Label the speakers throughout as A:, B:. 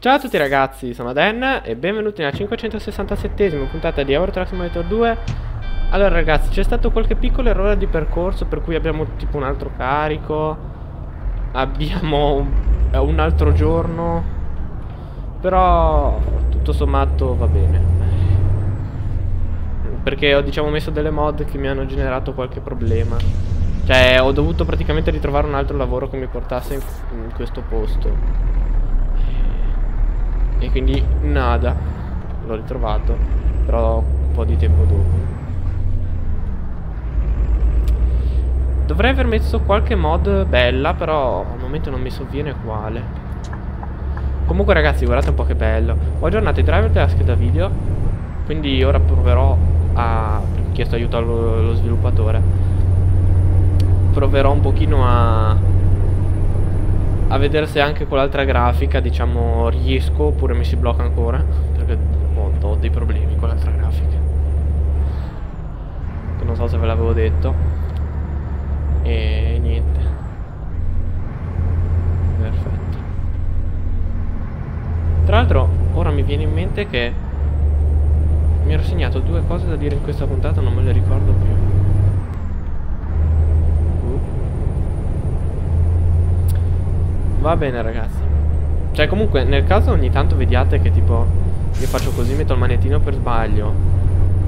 A: Ciao a tutti ragazzi, sono Dan e benvenuti nella 567esima puntata di Euro Truck Simulator 2 Allora ragazzi, c'è stato qualche piccolo errore di percorso per cui abbiamo tipo un altro carico? Abbiamo un altro giorno? Però tutto sommato va bene. Perché ho diciamo messo delle mod che mi hanno generato qualche problema. Cioè ho dovuto praticamente ritrovare un altro lavoro che mi portasse in questo posto e quindi nada. L'ho ritrovato Però un po' di tempo dopo. Dovrei aver messo qualche mod bella Però al momento non mi sovviene quale Comunque ragazzi guardate un po' che bello. Ho aggiornato i driver della scheda video Quindi ora proverò a... Ho chiesto aiuto allo, sviluppatore Proverò un pochino a a vedere se anche con l'altra grafica diciamo riesco oppure mi si blocca ancora perché oh, ho dei problemi con l'altra grafica. Che non so se ve l'avevo detto. E niente. Perfetto. Tra l'altro ora mi viene in mente che mi ero segnato due cose da dire in questa puntata non me le ricordo più Va bene ragazzi. Cioè comunque nel caso ogni tanto vediate che tipo Io faccio così metto il manettino per sbaglio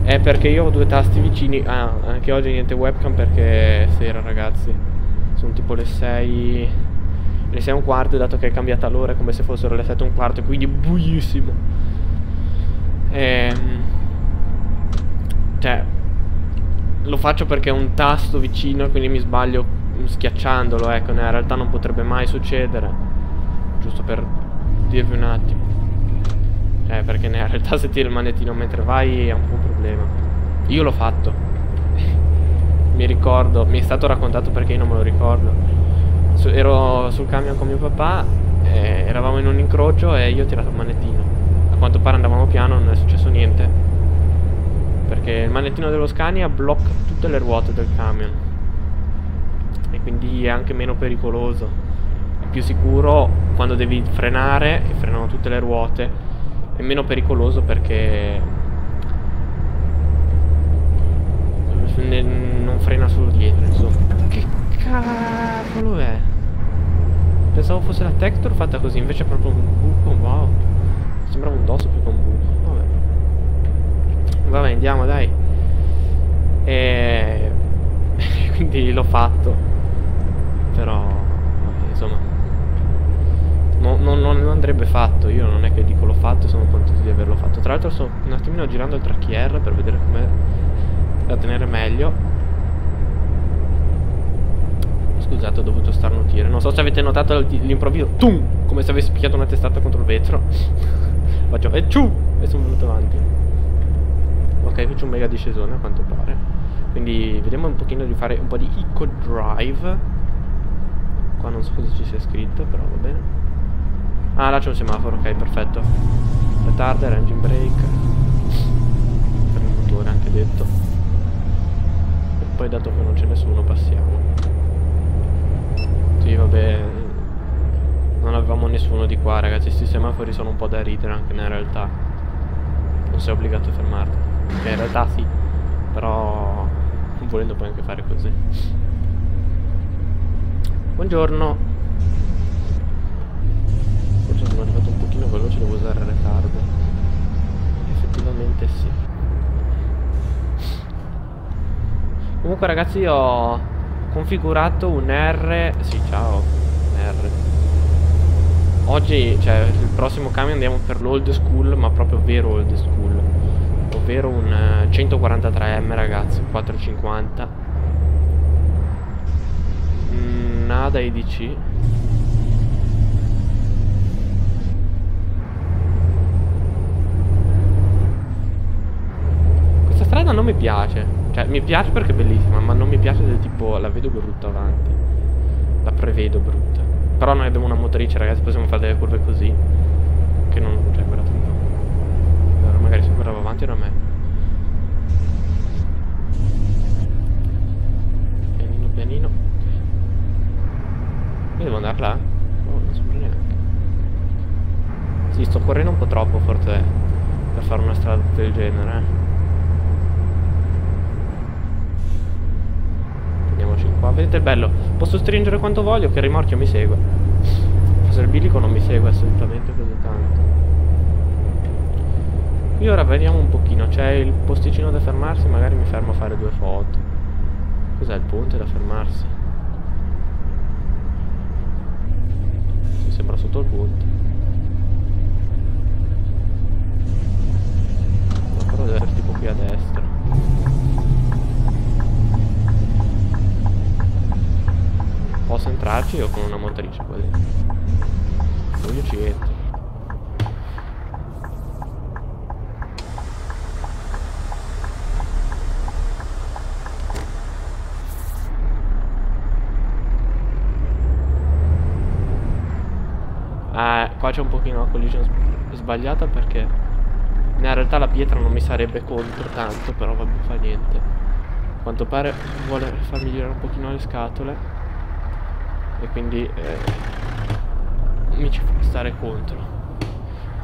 A: È perché io ho due tasti vicini Ah anche oggi niente webcam perché sera ragazzi. Sono tipo le 6 Le 6 e un quarto dato che è cambiata l'ora come se fossero le 7 e un quarto Quindi buissimo Ehm Cioè Lo faccio perché è un tasto vicino quindi mi sbaglio schiacciandolo, ecco, in realtà non potrebbe mai succedere. Giusto per dirvi un attimo. Eh, perché in realtà se tiri il manettino mentre vai è un po' un problema. Io l'ho fatto. mi ricordo, mi è stato raccontato perché io non me lo ricordo. Su, ero sul camion con mio papà, eh, eravamo in un incrocio e io ho tirato il manettino. A quanto pare andavamo piano, non è successo niente. Perché il manettino dello Scania blocca tutte le ruote del camion e quindi è anche meno pericoloso. È più sicuro quando devi frenare, che frenano tutte le ruote, è meno pericoloso perché non frena solo dietro, insomma. Che cavolo è? Pensavo fosse la texture fatta così, invece è proprio un buco, wow. Sembrava un dosso più che un buco. Vabbè. Vabbè, andiamo, dai. E... quindi l'ho fatto però insomma no, no, non andrebbe fatto. Io non è che dico l'ho fatto sono contento di averlo fatto. Tra l'altro sto un attimino girando il tracchier per vedere com'è da tenere meglio. Scusate ho dovuto starnutire. Non so se avete notato l'improvviso tum come se avessi picchiato una testata contro il vetro. Faccio e ciu e sono venuto avanti. Ok faccio un mega discesone a quanto pare. Quindi vediamo un pochino di fare un po' di eco drive Qua non so cosa ci sia scritto, però va bene. Ah, là c'è un semaforo, ok, perfetto. Retarder, engine brake. Per il motore anche detto. E poi dato che non c'è nessuno passiamo. Sì, vabbè. Non avevamo nessuno di qua, ragazzi. Questi semafori sono un po' da ridere anche nella realtà. Non sei obbligato a fermarti. Eh, in realtà sì. Però volendo puoi anche fare così. Buongiorno. Forse sono arrivato un pochino veloce, devo usare il retardo. Effettivamente sì. Comunque ragazzi ho configurato un R... Sì, ciao. R. Oggi, cioè, il prossimo cambio andiamo per l'old school, ma proprio vero old school. Ovvero un 143M eh, ragazzi, 450 nada EDC Questa strada non mi piace. Cioè mi piace perché è bellissima Ma non mi piace del tipo La vedo brutta avanti. La prevedo brutta. Però noi abbiamo una motrice ragazzi Possiamo fare delle curve così Che non Cioè guardate un po' allora, Magari se guardavo avanti era meglio io devo andare là? Oh, non so neanche. Sì, sto correndo un po' troppo forse per fare una strada del genere. Eh. Andiamoci qua. Vedete il bello? Posso stringere quanto voglio che il rimorchio mi segue. Forse il bilico non mi segue assolutamente così tanto. Qui ora vediamo un pochino. C'è il posticino da fermarsi, magari mi fermo a fare due foto. Cos'è il ponte da fermarsi? Sembra sotto il ponte. No, però deve essere tipo qui a destra. Posso entrarci o con una motrice qua dentro? Io ci entro. Eh, qua c'è un pochino la collision sbagliata perché in realtà la pietra non mi sarebbe contro tanto, però vabbè fa niente. A quanto pare vuole farmi girare un pochino le scatole e quindi eh, mi ci fa stare contro.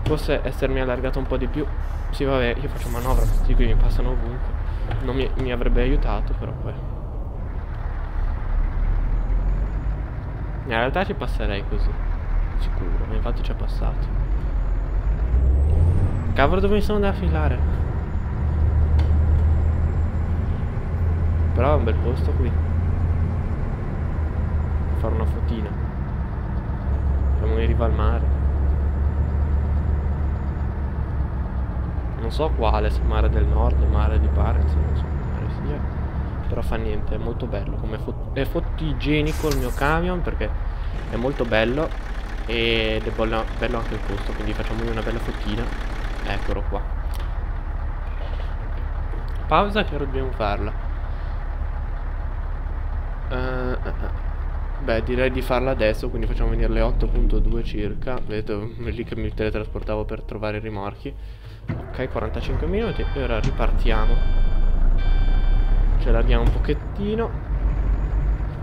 A: Forse essermi allargato un po' di più. Sì vabbè, io faccio manovra, questi qui mi passano ovunque. Non mi, mi avrebbe aiutato però poi. In realtà ci passerei così sicuro, ma infatti ci è passato. Cavolo dove mi sono da affilare? Però è un bel posto qui. Fare una fotina. Siamo in riva al mare. Non so quale, se mare del nord, mare di Parens, non so quale sia. Però fa niente, è molto bello. Come fot è fotigenico il mio camion perché è molto bello ed è bello, bello anche il posto quindi facciamogli una bella fottina. Eccolo qua. Pausa che ora dobbiamo farla. Uh, beh direi di farla adesso quindi facciamo venire le 8.2 circa. Vedete lì che mi teletrasportavo per trovare i rimorchi. Ok 45 minuti e ora ripartiamo. Ci allarghiamo un pochettino.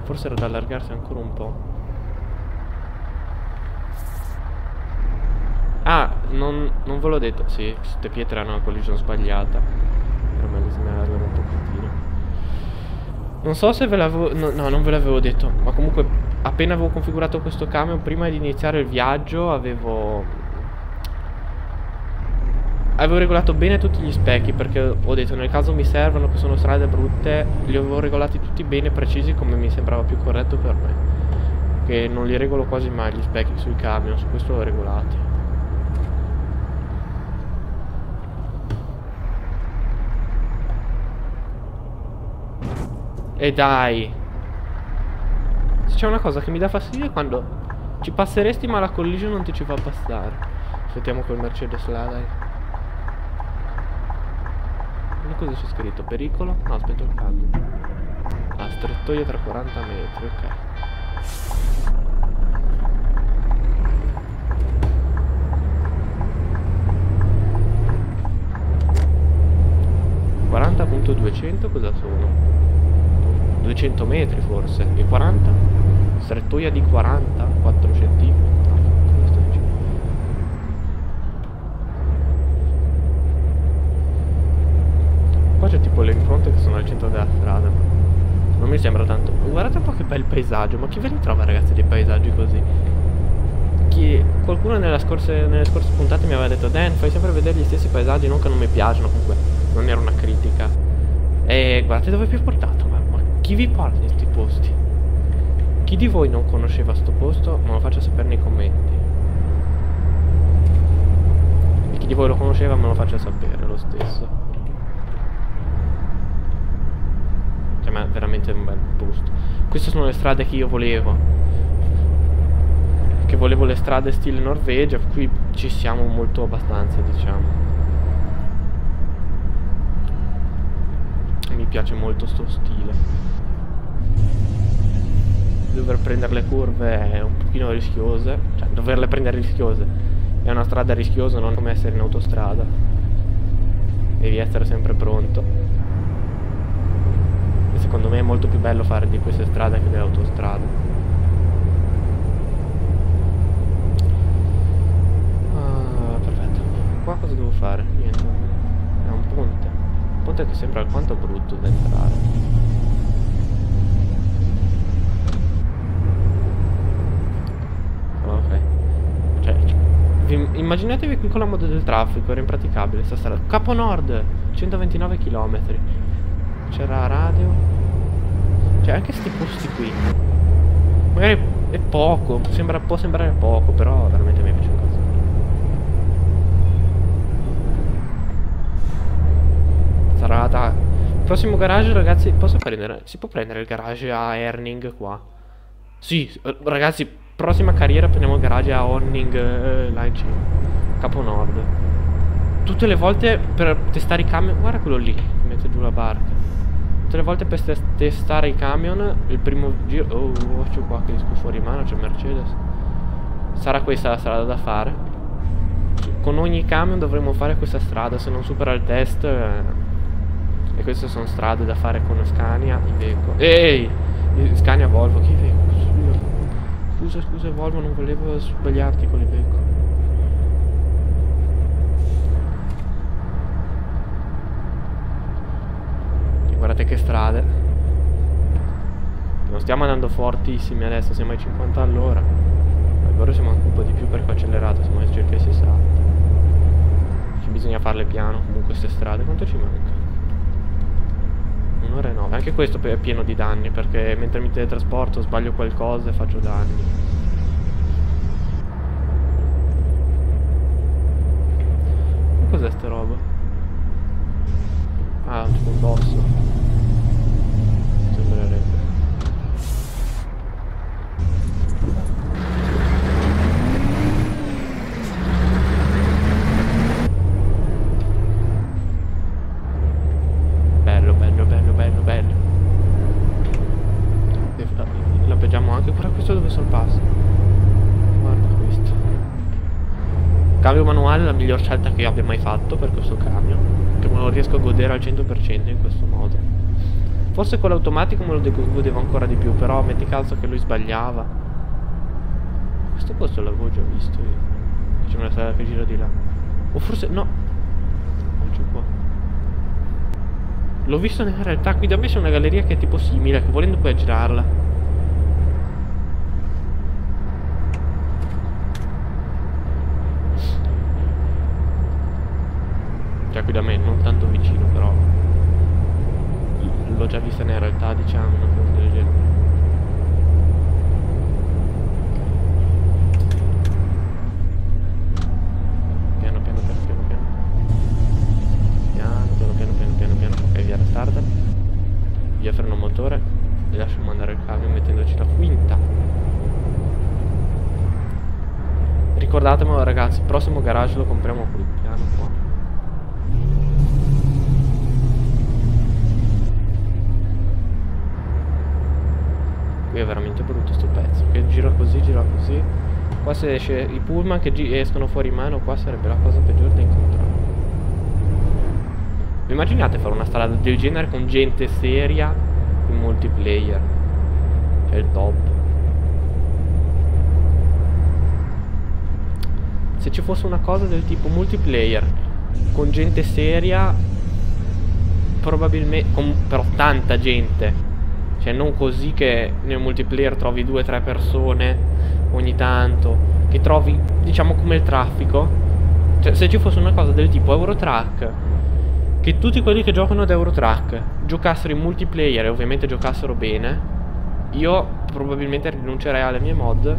A: Forse era da allargarsi ancora un po' Ah, non, non ve l'ho detto. Sì, queste pietre hanno una collisione sbagliata. Era meglio segnalarlo un pochettino. Non so se ve l'avevo... No, no, non ve l'avevo detto. Ma comunque, appena avevo configurato questo camion, prima di iniziare il viaggio, avevo... Avevo regolato bene tutti gli specchi perché ho detto nel caso mi servono che sono strade brutte li avevo regolati tutti bene precisi come mi sembrava più corretto per me che non li regolo quasi mai gli specchi sui camion su questo l'ho regolati E dai. C'è una cosa che mi dà fastidio quando ci passeresti ma la collision non ti ci fa passare. Aspettiamo quel Mercedes là, dai. E cosa c'è scritto? Pericolo? No, aspetta il cambio. Ah, strettoia tra 40 metri, ok. .200 cosa sono? 200 metri forse e 40 strettoia di 40 4 cm qua c'è tipo le impronte che sono al centro della strada. Non mi sembra tanto. Guardate un po' che bel paesaggio ma chi ve li trova ragazzi dei paesaggi così? Chi... qualcuno scorse, nelle scorse puntate mi aveva detto Dan fai sempre vedere gli stessi paesaggi non che non mi piacciono comunque non era una critica. E guardate dove vi ho portato chi vi porta in questi posti? Chi di voi non conosceva sto posto me lo faccia sapere nei commenti. E chi di voi lo conosceva me lo faccia sapere lo stesso. Cioè ma è veramente un bel posto. Queste sono le strade che io volevo. Che volevo le strade stile Norvegia, qui ci siamo molto abbastanza diciamo. Mi piace molto sto stile dover prendere le curve è un pochino rischiose, cioè doverle prendere rischiose. È una strada rischiosa, non come essere in autostrada. Devi essere sempre pronto. E secondo me è molto più bello fare di queste strade che delle autostrade. Ah, fare? Niente. È un ponte. Un ponte che sembra alquanto brutto da entrare. Ok. Cioè, vi, immaginatevi qui con la moda del traffico, era impraticabile sta strada. Capo Nord, 129 km. C'era radio. Cioè, anche questi posti qui. Magari è poco, sembra, può sembrare poco, però veramente mi piace un cazzo. Strada. Prossimo garage, ragazzi, posso prendere? Si può prendere il garage a Erning qua? Sì, ragazzi, prossima carriera prendiamo il garage a Horning eh, là in cima. Capo Nord. Tutte le volte per testare i camion. Guarda quello lì, mette giù la barca. Tutte le volte per testare i camion, il primo giro... Oh, c'è qua che esco fuori mano, c'è Mercedes. Sarà questa la strada da fare. Con ogni camion dovremo fare questa strada, se non supera il test... Eh, e queste sono strade da fare con Scania, Iveco. Ehi! Scania Volvo, che Iveco? Scusa, scusa Volvo, non volevo sbagliarti con l'Iveco. guardate che strade non stiamo andando fortissimi adesso siamo ai 50 all'ora allora siamo anche un po' di più perché ho accelerato siamo circa ai 60 ci bisogna farle piano comunque queste strade quanto ci manca? Un'ora e nove anche questo è pieno di danni perché mentre mi teletrasporto sbaglio qualcosa e faccio danni cos'è sta roba? Ah, tipo un boss. Sembrerebbe. Bello, bello, bello, bello, bello. Lampeggiamo anche. Guarda questo dove sono passo. Guarda questo. È la miglior scelta che io abbia mai fatto per questo cambio che lo riesco a godere al 100% in questo modo. Forse con l'automatico me lo godevo ancora di più, però metti caso che lui sbagliava. Questo posto l'avevo già visto io. C'è una strada che gira di là. O forse no. Non. L'ho visto nella realtà, qui da me c'è una galleria che è tipo simile, che volendo puoi girarla. Cioè qui da me, non tanto vicino però L'ho già vista nella realtà diciamo una cosa del genere. Piano piano piano piano piano. Piano piano piano piano piano Ok via restart Via freno motore. E lasciamo andare il camion mettendoci la quinta. Ricordatemelo ragazzi Prossimo garage lo compriamo qui Piano qua Qui è veramente brutto sto pezzo. Che gira così, gira così. Qua se esce i pullman che escono fuori mano Qua sarebbe la cosa peggiore da incontrare. Vi immaginate fare una strada del genere con gente seria in multiplayer? Cioè il top. Se ci fosse una cosa del tipo multiplayer Con gente seria Probabilmente però tanta gente cioè non così che nel multiplayer trovi due o tre persone ogni tanto. Che trovi, diciamo, come il traffico. Cioè se ci fosse una cosa del tipo Eurotrack. Che tutti quelli che giocano ad Eurotrack giocassero in multiplayer e ovviamente giocassero bene. Io probabilmente rinuncerei alle mie mod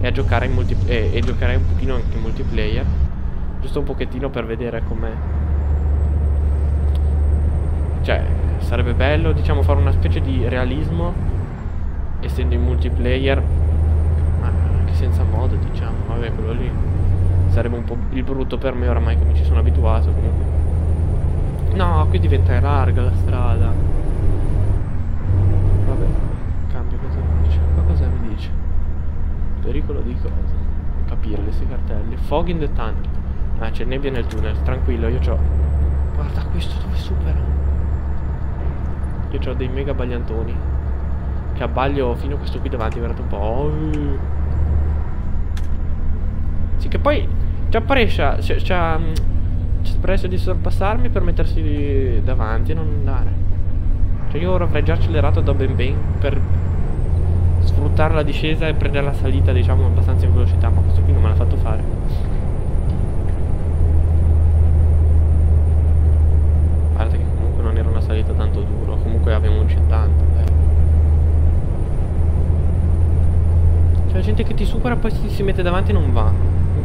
A: e a giocare in multiplayer. E, e giocherei un pochino anche in multiplayer. Giusto un pochettino per vedere com'è. Cioè, Sarebbe bello, diciamo, fare una specie di realismo essendo in multiplayer ma anche senza mod, diciamo. Vabbè, quello lì sarebbe un po' il brutto per me oramai mi ci sono abituato comunque. No, qui diventa larga la strada. Vabbè, cambio cosa mi dice. Qua cosa mi dice? Pericolo di cosa? Capire questi cartelli. Fog in the tunnel. Ah, c'è nebbia nel tunnel, tranquillo, io c'ho. Guarda questo dove supera. Io ho dei mega bagliantoni. Che abbaglio fino a questo qui davanti, guardate un po'. Oh. Sì, che poi. C'ha Brescia. C'ha. C'è presso di sorpassarmi per mettersi davanti e non andare. Cioè io ora avrei già accelerato da ben ben per sfruttare la discesa e prendere la salita, diciamo, abbastanza in velocità, ma questo qui non me l'ha fatto fare. Guarda che comunque non era una salita tanto dura, comunque abbiamo un 70, eh. Cioè gente che ti supera poi si, si mette davanti e non va.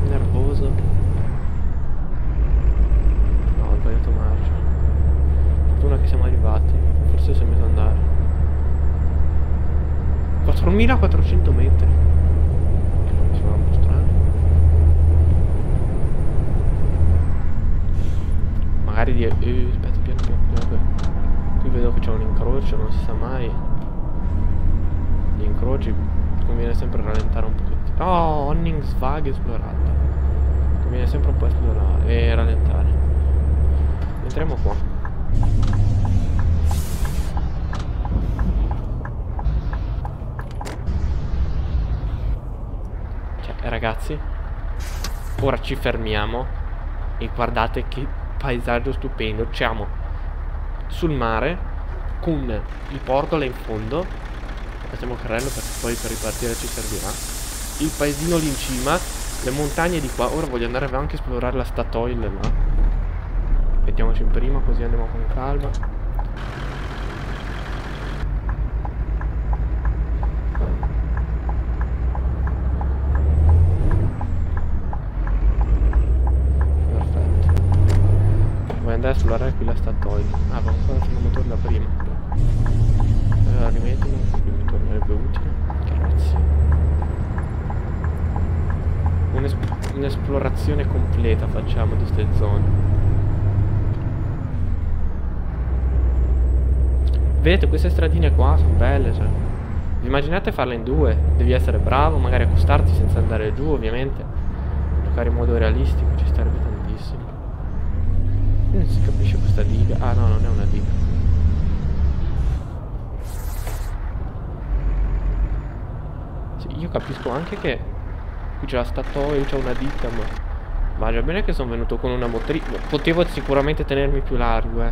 A: Nervoso. No, ho sbagliato marcia. Fortuna che siamo arrivati. Forse è messo andare. 4400 metri. Mi sembra un po' strano. Magari di... Eh, aspetta, piano piano piano. Qui vedo che c'è un incrocio, non si sa mai. Gli incroci conviene sempre rallentare un pochettino. Oh, Onningsvag esplorata. Conviene sempre un po' esplorare e rallentare. Entriamo qua. ragazzi Ora ci fermiamo E guardate che paesaggio stupendo Siamo sul mare Con il porto là in fondo. Facciamo carrello perché poi per ripartire ci servirà. Il paesino lì in cima Le montagne di qua. Ora voglio andare anche a esplorare la Statoil là Mettiamoci in prima così andiamo con calma. Andare a esplorare qui la Statoil. Ah, ma ancora un motore da prima. Allora rimettilo, qui mi tornerebbe utile. Grazie. Un'esplorazione completa facciamo di queste zone. Vedete, queste stradine qua sono belle, cioè. Immaginate farle in due. Devi essere bravo, magari accostarti senza andare giù, ovviamente. Giocare in modo realistico, ci starebbe tantissimo. Non si capisce questa diga. Ah no, non è una diga. Sì, io capisco anche che qui c'è la statoia, c'è una ditta, ma... Ma già bene che sono venuto con una motrice. Potevo sicuramente tenermi più largo, eh.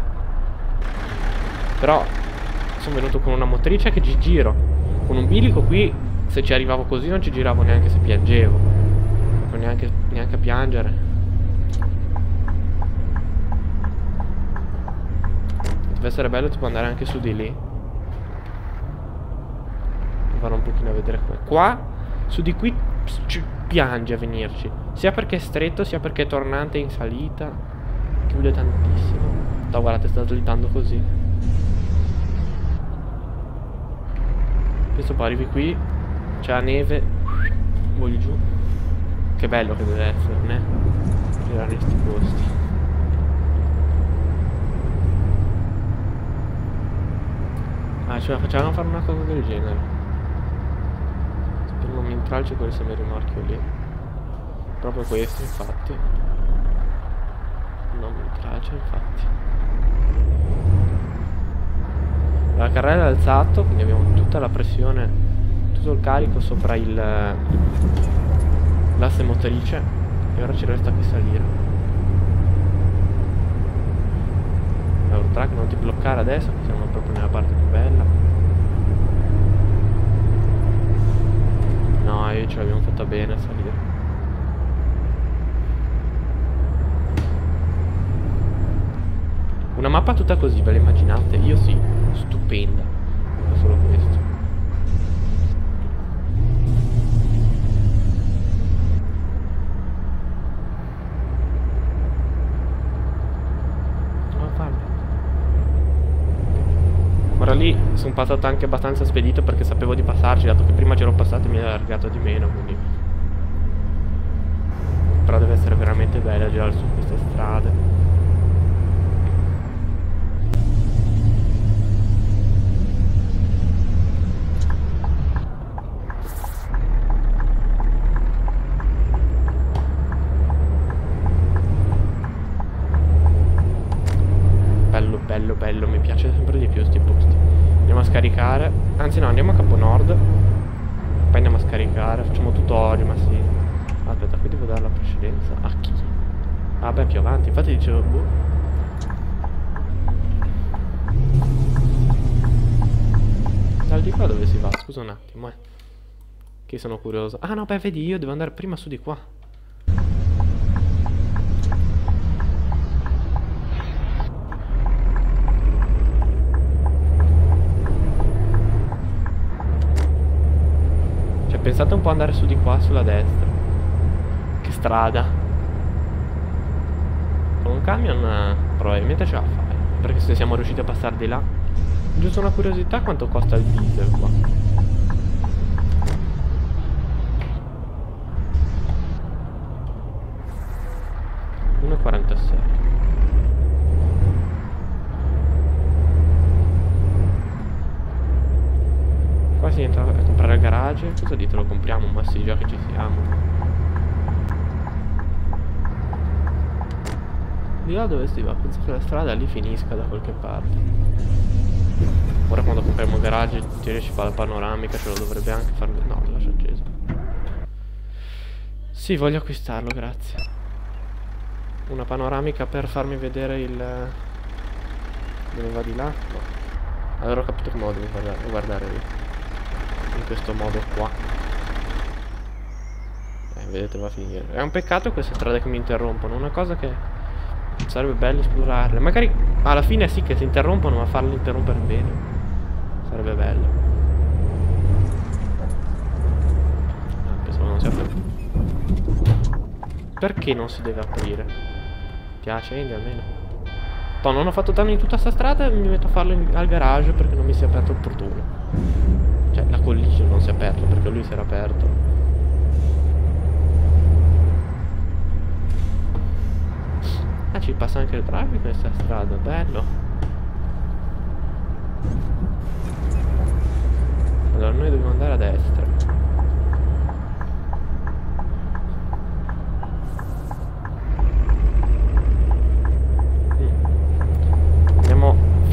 A: Però sono venuto con una motrice che ci giro. Con un bilico qui, se ci arrivavo così non ci giravo neanche se piangevo. Non neanche, neanche a piangere. Deve essere bello tipo andare anche su di lì Vado un pochino a vedere come Qua Su di qui piange a venirci Sia perché è stretto sia perché è tornante in salita Chiude tantissimo No guardate sta slittando così Adesso poi arrivi qui C'è la neve Voli giù Che bello che deve essere, né? Girare questi posti Ah, ce la facciamo fare una cosa del genere. Non mi intralcio quel semi-rimorchio lì. Proprio questo, infatti. Non mi intralcio, infatti. La carrella è alzato, quindi abbiamo tutta la pressione, tutto il carico sopra il l'asse motrice. E ora ci resta che salire. Eurotrack non ti bloccare adesso, siamo proprio nella parte più bella. No, io ce l'abbiamo fatta bene a salire. Una mappa tutta così, ve la immaginate? Io sì, stupenda. Solo questo. Sono passato anche abbastanza spedito perché sapevo di passarci, dato che prima c'ero passato e mi era allargato di meno, quindi... Però deve essere veramente bella girare su queste strade. bello, bello, bello, mi piace sempre di più questi posti. Andiamo a scaricare, anzi no, andiamo a Capo Nord, poi andiamo a scaricare, facciamo tutorial, ma sì. Aspetta, qui devo dare la precedenza a chi? Ah beh, più avanti. Infatti dicevo, boh. Dal di qua dove si va? Scusa un attimo, eh. Che sono curioso. Ah no, beh, vedi, io devo andare prima su di qua. Cioè, pensate un po' andare su di qua, sulla destra. Che strada. Con un camion probabilmente ce la fai. Perché se siamo riusciti a passare di là. Giusto una curiosità, quanto costa il diesel? Qua si entra a comprare al garage Cosa dite lo compriamo? Ma sì già che ci siamo Di là dove si va? Penso che la strada lì finisca da qualche parte Ora quando compriamo il garage Ti riesci a fare la panoramica Ce lo dovrebbe anche fare No, lo lascio acceso Sì, voglio acquistarlo, grazie una panoramica per farmi vedere il... Dove va di là? No. Allora ho capito come lo devo guardare, guardare in questo modo qua. Vedete va a finire. È un peccato queste strade che mi interrompono, una cosa che sarebbe bello esplorarle. Magari alla fine sì che si interrompono, ma farle interrompere bene. Sarebbe bello. Ah, pensavo non si apre. Perché non si deve aprire? Ti accendi almeno. No, non ho fatto danno in tutta sta strada mi metto a farlo in, al garage perché non mi si è aperto il portone. Cioè, la collision non si è aperto perché lui si era aperto. Ah, ci passa anche il drive in questa strada, bello. Allora, noi dobbiamo andare a destra.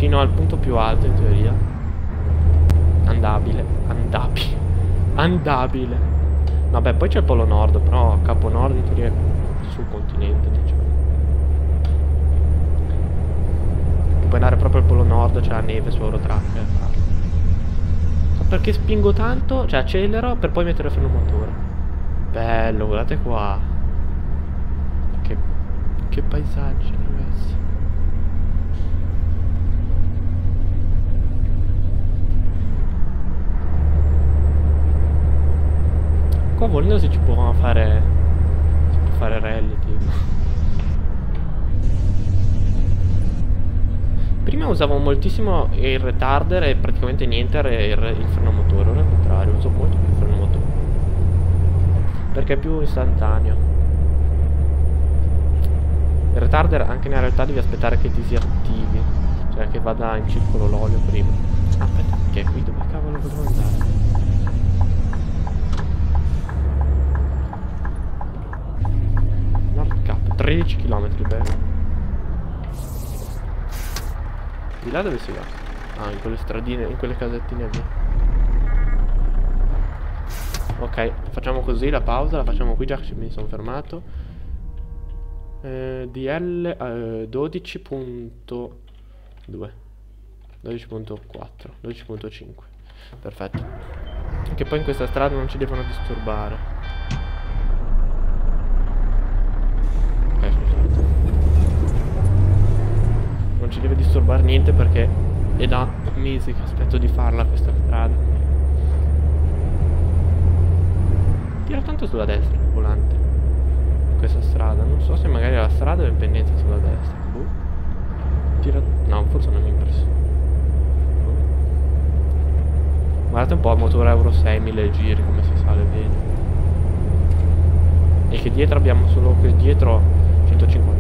A: fino al punto più alto in teoria. Andabile, andabile, andabile. Vabbè, poi c'è il polo nord, però capo nord in teoria sul continente, diciamo. Puoi andare proprio al polo nord, c'è la neve su Eurotrack. Eh, perché spingo tanto, cioè accelero per poi mettere il freno motore. Bello, guardate qua. Che, che paesaggi, ragazzi. Qua volendo si ci può fare... Si può fare rally tipo. Prima usavo moltissimo il retarder e praticamente niente il, il freno motore. Ora al contrario, uso molto più il freno motore. Perché è più istantaneo. Il retarder anche nella realtà devi aspettare che ti si attivi. Cioè che vada in circolo l'olio prima. Aspetta, che qui dove cavolo devo andare? Nord Cap, 13 km, bello. Di là dove si va? Ah, in quelle stradine, in quelle casettine lì. Ok, facciamo così la pausa, la facciamo qui già che mi sono fermato. Eh, DL eh, 12.2 12.4 12.5 Perfetto Che poi in questa strada non ci devono disturbare ci deve disturbare niente perché è da mesi che aspetto di farla questa strada. Tira tanto sulla destra il volante questa strada. Non so se magari la strada è in pendenza sulla destra boh. tira no forse non mi impressiona. Guardate un po' il motore Euro 6 1000 giri come si sale bene. E che dietro abbiamo solo qui dietro 150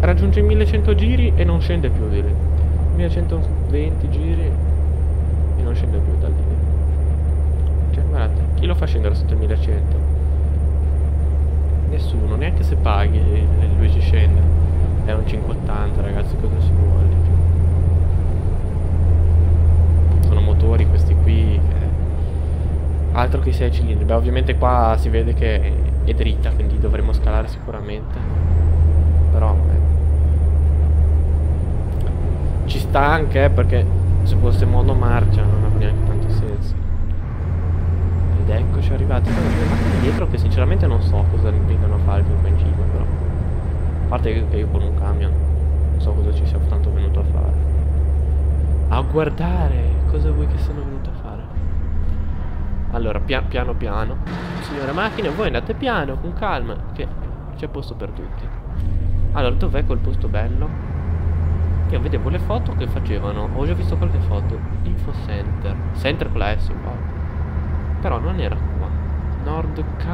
A: raggiunge i 1100 giri e non scende più di lì. 1120 giri e non scende più da lì. Cioè guardate chi lo fa scendere sotto i 1100 nessuno neanche se paghi lui ci scende. È un 580 ragazzi cosa si vuole? Sono motori questi qui che... altro che 6 cilindri. Beh ovviamente qua si vede che è dritta, quindi dovremo scalare sicuramente. Però eh, ci sta anche eh, perché se fosse monomarcia non avrebbe neanche tanto senso. Ed eccoci arrivati. Poi le macchine dietro che sinceramente non so cosa vengano a fare più in cima, però. A parte che io con un camion non so cosa ci sia tanto venuto a fare. A guardare! Cosa vuoi che sono venuto a fare? Allora, pia piano piano. Signore macchine, voi andate piano, con calma, che c'è posto per tutti. Allora, dov'è quel posto bello? Io vedevo le foto che facevano. Ho già visto qualche foto. Info Center. Center con la S qua. Però non era qua. Nord K.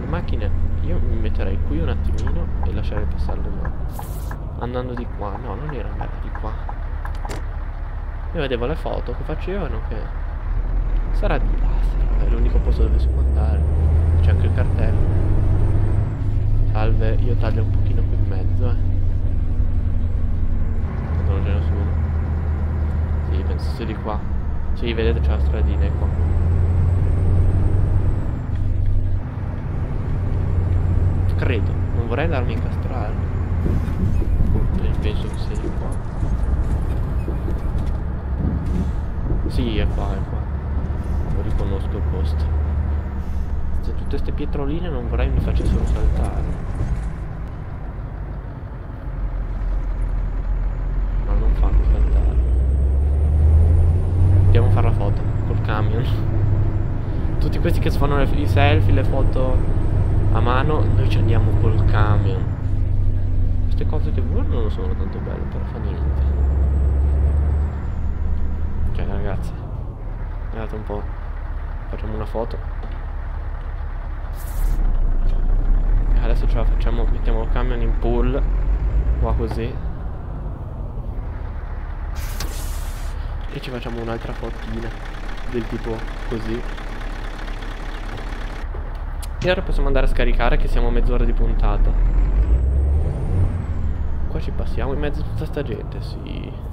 A: Le macchine. Io mi metterei qui un attimino e lascerei passare le macchine. Andando di qua. No, non era di qua. Io vedevo le foto che facevano che sarà di là, è l'unico posto dove si può andare. C'è anche il cartello. Salve, io taglio un pochino mezzo, eh. Non c'è nessuno. Sì, penso sia di qua. Sì, vedete c'è la stradina è qua. Credo, non vorrei andarmi a incastrare. Penso che sia di qua. Sì, è qua, è qua. Lo riconosco il posto. Se tutte queste pietroline non vorrei mi facessero saltare. No, non fanno saltare. Andiamo a fare la foto col camion. Tutti questi che si fanno le, i selfie, le foto a mano, noi ci andiamo col camion. Queste cose che vogliono non sono tanto belle, però fa niente. Cioè ragazzi Guardate un po' Facciamo una foto Adesso ce la facciamo Mettiamo il camion in pool Qua così E ci facciamo un'altra fotina Del tipo così Ora possiamo andare a scaricare Che siamo a mezz'ora di puntata Qua ci passiamo in mezzo a tutta sta gente Sì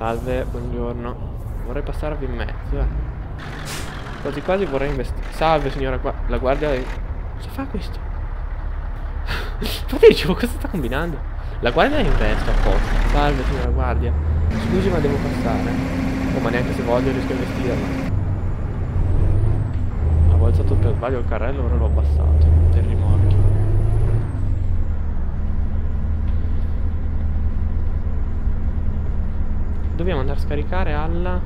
A: Salve, buongiorno. Vorrei passarvi in mezzo, eh. Quasi quasi vorrei investire. Salve signora qua. La guardia. Cosa fa questo? Infatti dicevo cosa sta combinando? La guardia è in veste apposta. Salve signora guardia. Scusi ma devo passare. Oh ma neanche se voglio riesco a investirla. Sbaglio il carrello, ora l'ho abbassato. Per rimorchio. Dobbiamo andare a scaricare alla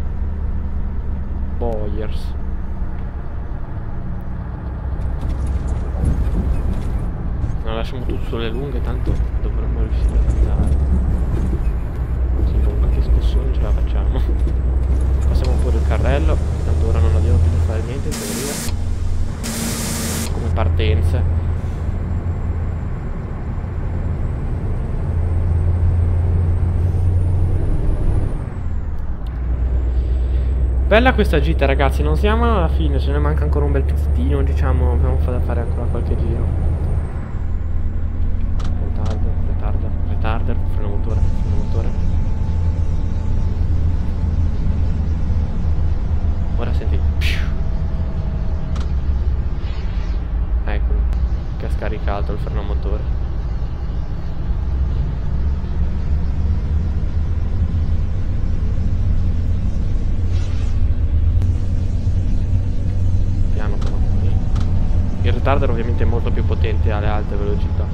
A: Boyers No, lasciamo tutto sulle lunghe, tanto dovremmo riuscire ad andare. Sì, con qualche scossone ce la facciamo. Passiamo pure il carrello, tanto ora non abbiamo più da fare niente in teoria. Partenze. Bella questa gita ragazzi, non siamo alla fine, ce ne manca ancora un bel pistino, diciamo, abbiamo da fare ancora qualche giro. Retardo, retardo, retarder, freno motore, freno motore. Ora senti. Eccolo, che ha scaricato il freno motore. Retarder ovviamente è molto più potente alle alte velocità.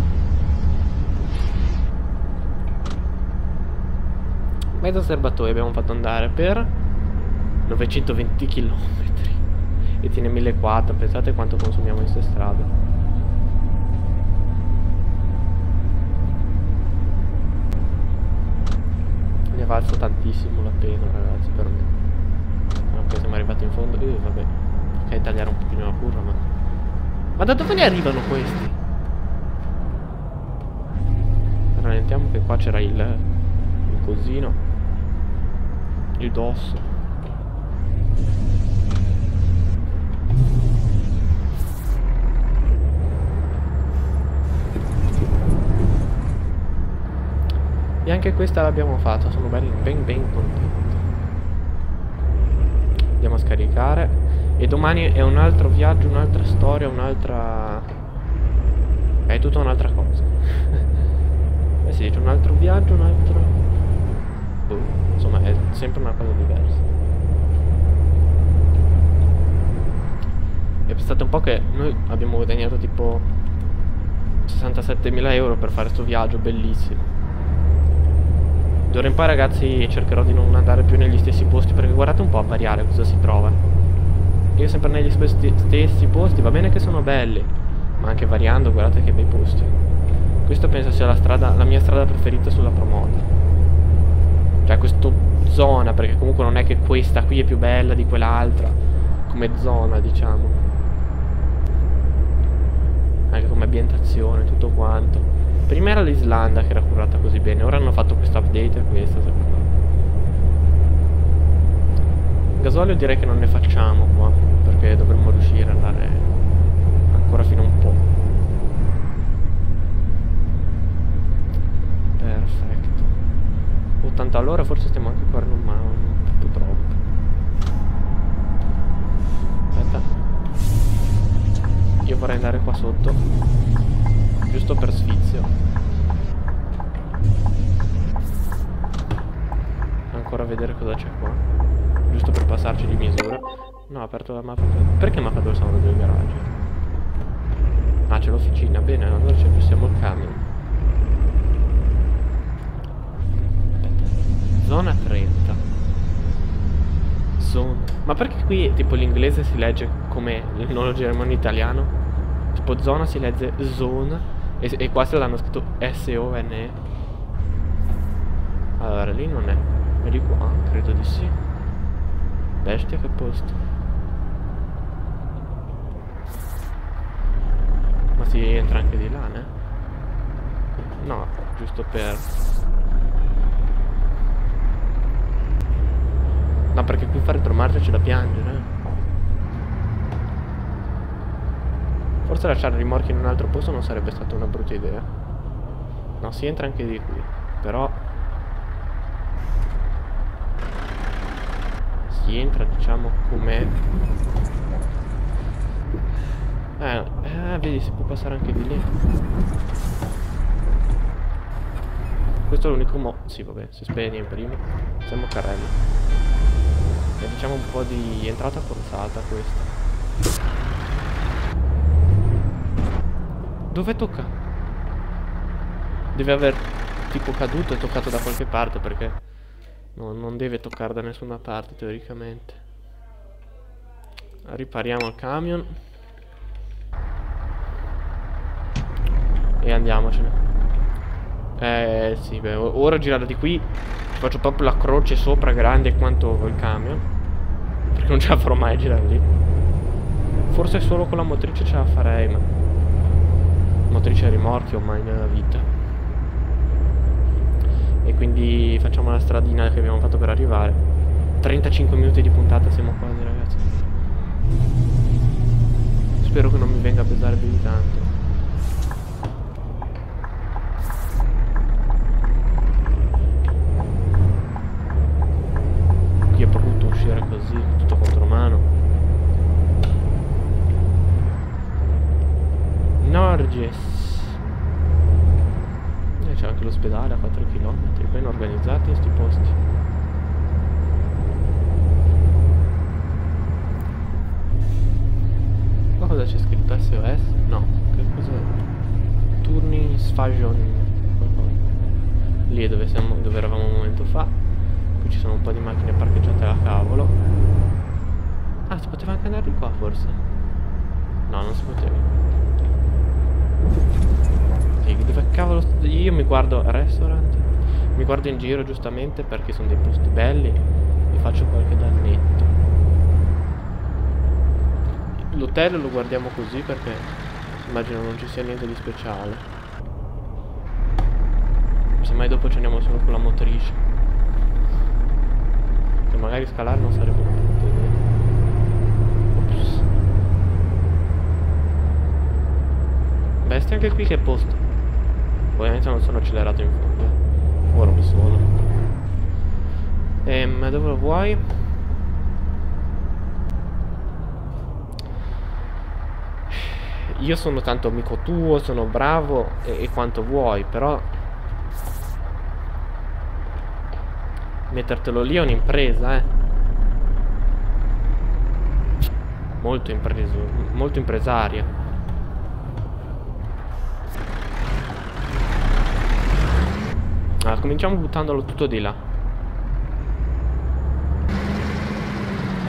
A: Mezzo serbatoio abbiamo fatto andare per 920 km e tiene 1400, pensate quanto consumiamo in queste strade. Ne è valso tantissimo la pena ragazzi per me. Ok siamo arrivati in fondo, eh, vabbè, ok tagliare un pochino la curva ma ma da dove ne arrivano questi? Rallentiamo che qua c'era il, il cosino. Il dosso. E anche questa l'abbiamo fatta, sono ben ben ben contento. Andiamo a scaricare E domani è un altro viaggio, un'altra storia, un'altra... È tutta un'altra cosa. eh si dice un altro viaggio, un altro... Boh, insomma è sempre una cosa diversa. È stato un po' che noi abbiamo guadagnato tipo 67.000 euro per fare questo viaggio bellissimo. D'ora in poi ragazzi cercherò di non andare più negli stessi posti perché guardate un po' a variare cosa si trova. Io sempre negli stessi posti, va bene che sono belli, ma anche variando, guardate che bei posti. Questo penso sia la, strada, la mia strada preferita sulla promoda. Cioè questa zona, perché comunque non è che questa qui è più bella di quell'altra, come zona diciamo. Anche come ambientazione, tutto quanto. Prima era l'Islanda che era curata così bene, ora hanno fatto questo update a questa secondo me. Gasolio direi che non ne facciamo qua perché dovremmo riuscire ad andare ancora fino a un po'. Perfetto. 80 all'ora forse stiamo anche correndo ma un po' troppo. Aspetta. Io vorrei andare qua sotto. Giusto per sfizio. Ancora vedere cosa c'è qua. Giusto per passarci di misura. No, ho aperto la mappa. Perché mi ha fatto il sound del garage? Ah, c'è l'officina. Bene, allora ci aggiustiamo il camion. Zona 30. Zona. Ma perché qui tipo l'inglese si legge come non lo leggeremo in italiano? Tipo zona si legge zona e, e qua se l'hanno scritto S-O-N-E. Allora, lì non è. È di qua? Credo di sì. Bestia che posto. Ma si entra anche di là, ne? No, giusto per... No, perché qui fare retromarcia c'è da piangere. Eh. Forse lasciare i rimorchi in un altro posto non sarebbe stata una brutta idea. No, si entra anche di qui. Però... Si entra, diciamo, come eh, eh, vedi, si può passare anche di lì. Questo è l'unico mo... Sì, vabbè, si spegne prima. Siamo carrelli. E diciamo un po' di entrata forzata questa. Dove tocca? Deve aver tipo caduto e toccato da qualche parte perché no, non deve toccare da nessuna parte teoricamente. Ripariamo il camion. E andiamocene. Eh sì, beh, ora girare di qui ci faccio proprio la croce sopra grande quanto il camion. Perché non ce la farò mai a girare lì. Forse solo con la motrice ce la farei, ma... Motrice a rimorchio mai nella vita. E quindi facciamo la stradina che abbiamo fatto per arrivare. 35 minuti di puntata siamo quasi ragazzi. Spero che non mi venga a pesare più di tanto. uscire così, tutto contro mano. Norges. E c'è anche l'ospedale a 4 km, ben organizzati questi posti. Ma cosa c'è scritto? SOS? No, che cos'è? Turni Sfagion. Lì è dove, siamo, dove eravamo un momento fa. Qui ci sono un po' di macchine parcheggiate a cavolo. Ah, si poteva anche andare di qua forse. No, non si poteva. Sì, dove cavolo... Io mi guardo... Restaurant? Mi guardo in giro giustamente perché sono dei posti belli e faccio qualche dannetto. L'hotel lo guardiamo così perché immagino non ci sia niente di speciale. Semmai dopo ci andiamo solo con la motrice magari scalare non sarebbe. Ops. Bestia anche qui che posto. Ovviamente non sono accelerato in fondo. Eh. Ora lo sono. Ehm, dove lo vuoi? io sono tanto amico tuo, sono bravo e, e quanto vuoi, però mettertelo lì è un'impresa, eh. Molto impreso, molto impresaria. Allora, cominciamo buttandolo tutto di là.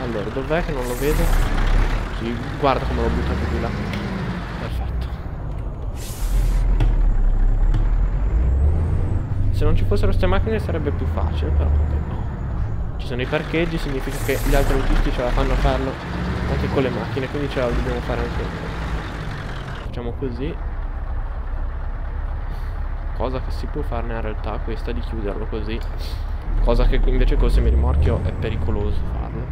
A: Allora, dov'è che non lo vedo? Sì, guarda come l'ho buttato di là. Perfetto. Se non ci fossero queste macchine sarebbe più facile, però no. Ci sono i parcheggi, significa che gli altri autisti ce la fanno a farlo anche con le macchine, quindi ce la dobbiamo fare anche noi. Facciamo così. Cosa che si può fare nella realtà questa di chiuderlo così. Cosa che invece col semirimorchio è pericoloso farlo.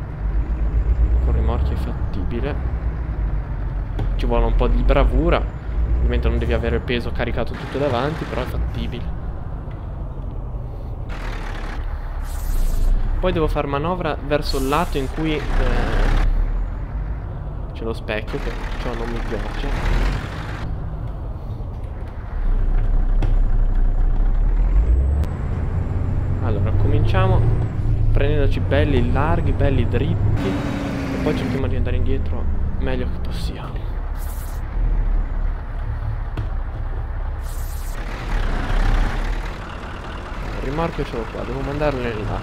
A: Con rimorchio è fattibile. Ci vuole un po' di bravura ovviamente non devi avere il peso caricato tutto davanti però è fattibile. Poi devo fare manovra verso il lato in cui eh, c'è lo specchio che ciò non mi piace allora cominciamo prendendoci belli larghi belli dritti poi cerchiamo di andare indietro meglio che possiamo. Il rimorchio ce l'ho qua, devo mandarlo in là.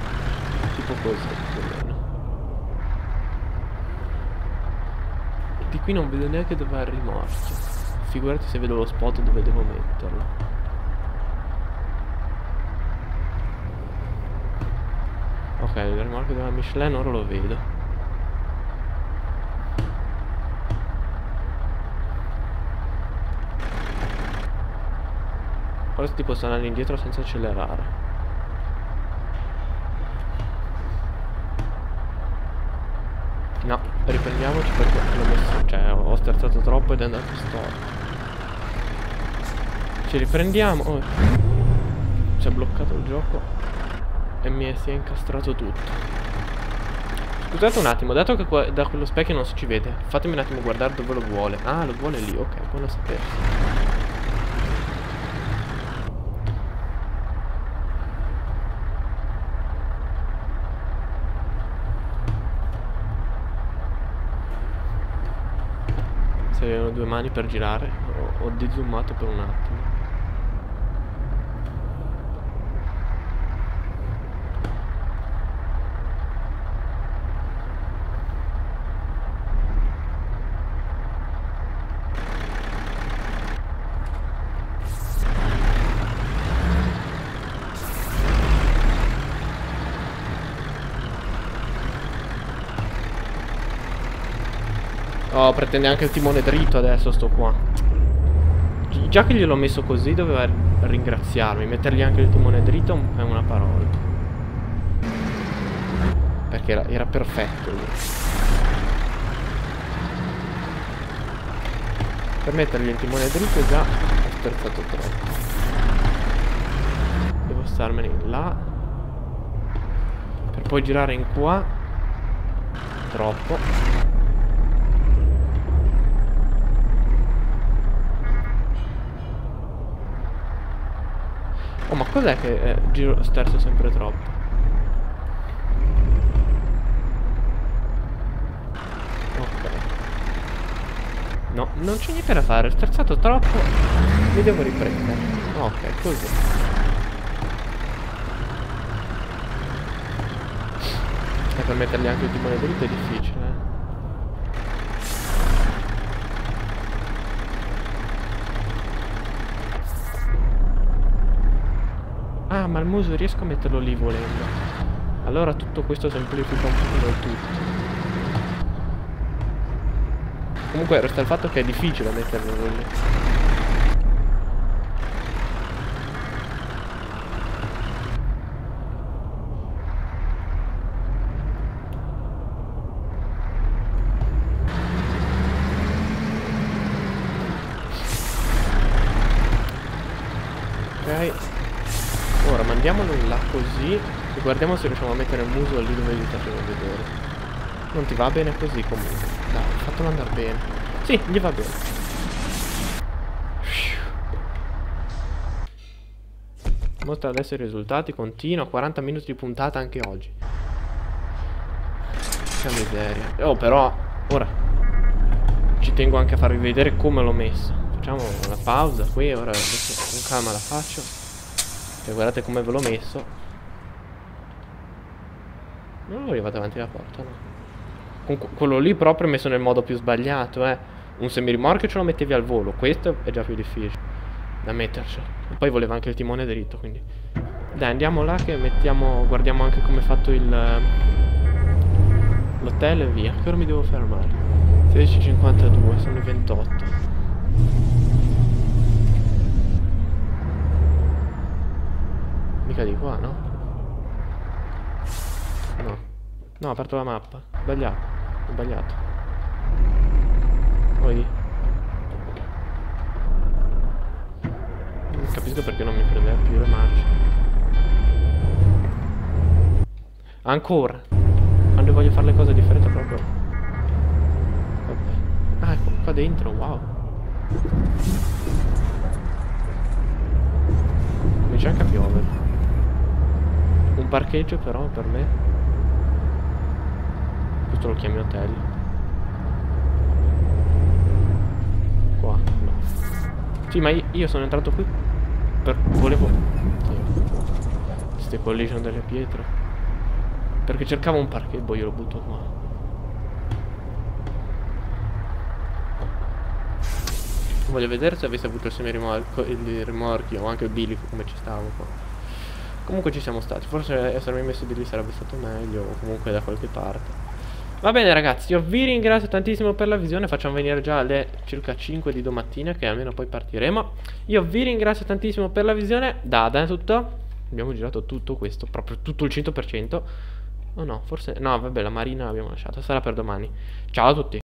A: Tipo così, più o meno. Di qui non vedo neanche dove è il rimorchio. Figurati se vedo lo spot dove devo metterlo. Ok, il rimorchio della Michelin ora lo vedo. Ora ti posso andare indietro senza accelerare. No, riprendiamoci perché l'ho messo. Cioè, ho sterzato troppo ed è andato storto. Ci riprendiamo. Oh. Si è bloccato il gioco. E mi si è incastrato tutto. Scusate un attimo, dato che qua, da quello specchio non si ci vede, fatemi un attimo guardare dove lo vuole. Ah, lo vuole lì, ok, buono sapersi. avevano due mani per girare ho, ho dezoomato per un attimo Pretende anche il timone dritto adesso sto qua. Già che gliel'ho messo così doveva ringraziarmi. Mettergli anche il timone dritto è una parola. Perché era, era perfetto lui. Per mettergli il timone dritto già ho sterzato troppo. Devo starmene in là. Per poi girare in qua. Troppo. Oh ma cos'è che eh, giro sterzo sempre troppo? Ok. No, non c'è niente da fare, ho sterzato troppo. Mi devo riprendere. Ok, così. E per mettergli anche il timone dritto è difficile Ah, ma il muso riesco a metterlo lì volendo. Allora tutto questo semplifica un pochino il tutto. Comunque resta il fatto che è difficile metterlo lì. Guardiamo se riusciamo a mettere il muso lì dove gli facciamo vedere. Non ti va bene così comunque. Dai, fatelo andare bene. Sì, gli va bene. Mostra adesso i risultati, continua, 40 minuti di puntata anche oggi. Che miseria. Oh, però, ora, ci tengo anche a farvi vedere come l'ho messo Facciamo una pausa qui, ora adesso con calma la faccio. E guardate come ve l'ho messo. Non ho arrivato davanti alla porta, no. Con quello lì proprio messo nel modo più sbagliato, eh. Un semirimorchio ce lo mettevi al volo, questo è già più difficile da metterci. Poi voleva anche il timone dritto, quindi... Dai, andiamo là che mettiamo... Guardiamo anche come è fatto il... L'hotel e via. Che ora mi devo fermare? 16.52, sono le 28. Mica di qua? No. No, ho aperto la mappa. Sbagliato. Ho sbagliato. Poi... Non capisco perché non mi prendeva più le marce. Ancora. Quando voglio fare le cose differenti proprio. Ah, ecco, qua dentro, wow. Comincia anche a piovere. Un parcheggio però per me. Questo lo chiami hotel. Qua, no. Sì, ma io sono entrato qui per... volevo... Queste collision delle pietre. Perché cercavo un parcheggio, io lo butto qua. Voglio vedere se avesse avuto il semi-rimorchio, il rimorchio o anche il bilico come ci stavo qua. Comunque ci siamo stati. Forse essermi messo di lì sarebbe stato meglio, o comunque da qualche parte. Va bene ragazzi, io vi ringrazio tantissimo per la visione, facciamo venire già le circa 5 di domattina che almeno poi partiremo. Io vi ringrazio tantissimo per la visione, da Ada è tutto, abbiamo girato tutto questo, proprio tutto il 100%. Oh no, forse, no vabbè la marina l'abbiamo lasciata, sarà per domani. Ciao a tutti.